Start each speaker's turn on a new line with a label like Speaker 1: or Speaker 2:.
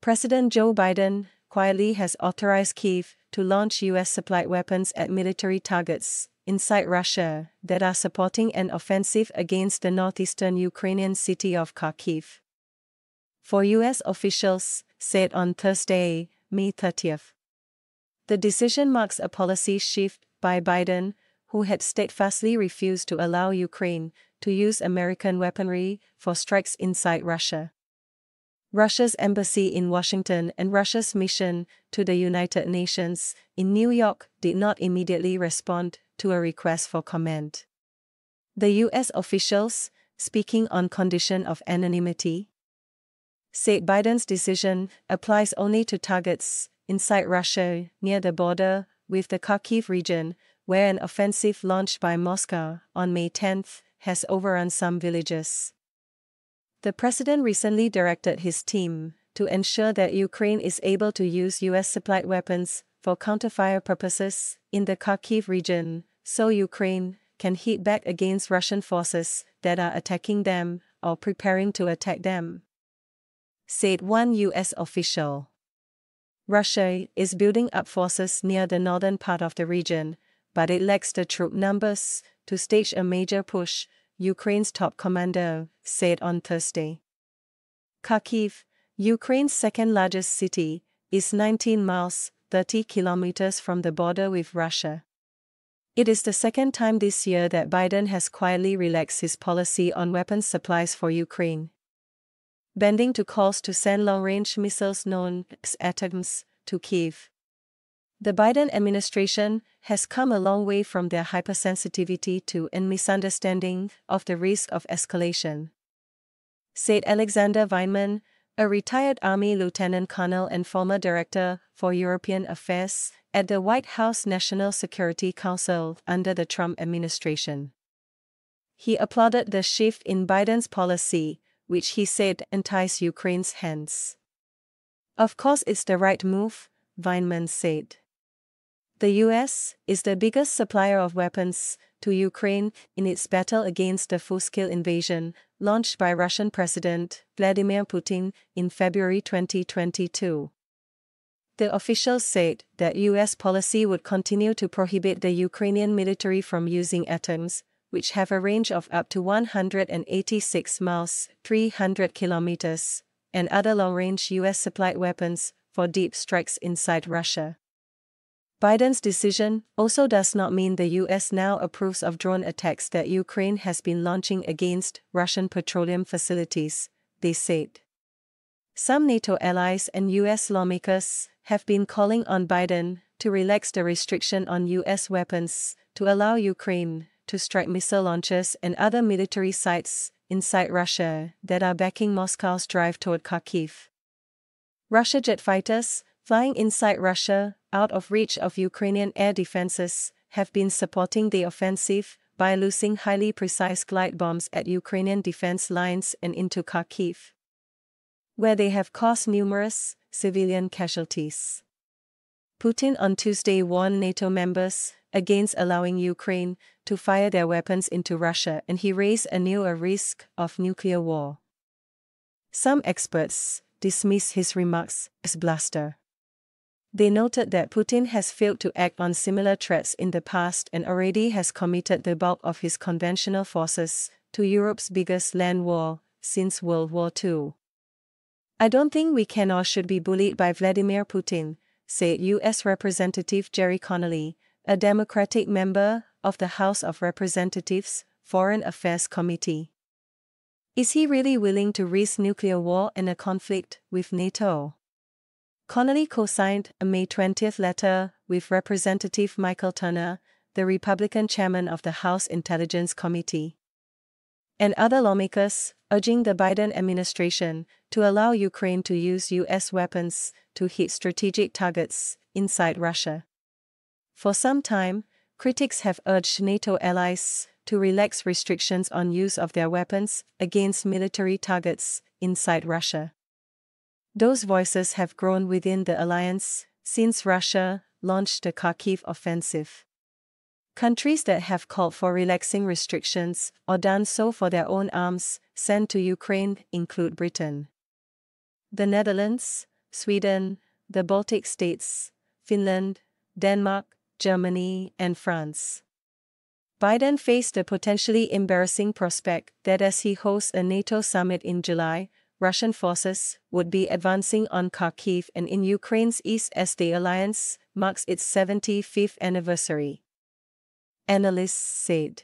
Speaker 1: President Joe Biden quietly has authorized Kiev to launch US supplied weapons at military targets inside Russia that are supporting an offensive against the northeastern Ukrainian city of Kharkiv. Four US officials, said on Thursday, May 30th. The decision marks a policy shift by Biden, who had steadfastly refused to allow Ukraine to use American weaponry for strikes inside Russia. Russia's embassy in Washington and Russia's mission to the United Nations in New York did not immediately respond to a request for comment. The U.S. officials, speaking on condition of anonymity, said Biden's decision applies only to targets inside Russia near the border with the Kharkiv region, where an offensive launched by Moscow on May 10 has overrun some villages. The president recently directed his team to ensure that Ukraine is able to use US supplied weapons for counterfire purposes in the Kharkiv region, so Ukraine can hit back against Russian forces that are attacking them or preparing to attack them. Said one US official. Russia is building up forces near the northern part of the region, but it lacks the troop numbers to stage a major push Ukraine's top commander, said on Thursday. Kharkiv, Ukraine's second largest city, is 19 miles, 30 kilometers from the border with Russia. It is the second time this year that Biden has quietly relaxed his policy on weapons supplies for Ukraine. Bending to calls to send long range missiles known as ATACMS to Kiev. The Biden administration has come a long way from their hypersensitivity to and misunderstanding of the risk of escalation. Said Alexander Vindman, a retired Army lieutenant colonel and former director for European affairs at the White House National Security Council under the Trump administration. He applauded the shift in Biden's policy, which he said enticed Ukraine's hands. Of course, it's the right move, Vindman said. The US is the biggest supplier of weapons to Ukraine in its battle against the full scale invasion launched by Russian President Vladimir Putin in February 2022. The officials said that US policy would continue to prohibit the Ukrainian military from using ATACMS, which have a range of up to 186 miles, 300 kilometers, and other long range US supplied weapons for deep strikes inside Russia. Biden's decision also does not mean the US now approves of drone attacks that Ukraine has been launching against Russian petroleum facilities, they said. Some NATO allies and US lawmakers have been calling on Biden to relax the restriction on US weapons to allow Ukraine to strike missile launches and other military sites inside Russia that are backing Moscow's drive toward Kharkiv. Russia jet fighters, flying inside Russia, out of reach of Ukrainian air defenses, have been supporting the offensive by loosing highly precise glide bombs at Ukrainian defense lines and into Kharkiv, where they have caused numerous civilian casualties. Putin on Tuesday warned NATO members against allowing Ukraine to fire their weapons into Russia and he raised anew a risk of nuclear war. Some experts dismiss his remarks as bluster. They noted that Putin has failed to act on similar threats in the past and already has committed the bulk of his conventional forces to Europe's biggest land war since World War II. I don't think we can or should be bullied by Vladimir Putin, said U.S. Representative Gerry Connolly, a Democratic member of the House of Representatives Foreign Affairs Committee. Is he really willing to risk nuclear war and a conflict with NATO? Connolly co signed a May 20th letter with Representative Michael Turner, the Republican chairman of the House Intelligence Committee, and other lawmakers, urging the Biden administration to allow Ukraine to use U.S. weapons to hit strategic targets inside Russia. For some time, critics have urged NATO allies to relax restrictions on use of their weapons against military targets inside Russia. Those voices have grown within the alliance since Russia launched the Kharkiv offensive. Countries that have called for relaxing restrictions or done so for their own arms sent to Ukraine include Britain, the Netherlands, Sweden, the Baltic states, Finland, Denmark, Germany, and France. Biden faced a potentially embarrassing prospect that as he hosts a NATO summit in July, Russian forces would be advancing on Kharkiv and in Ukraine's east as the alliance marks its 75th anniversary. Analysts said.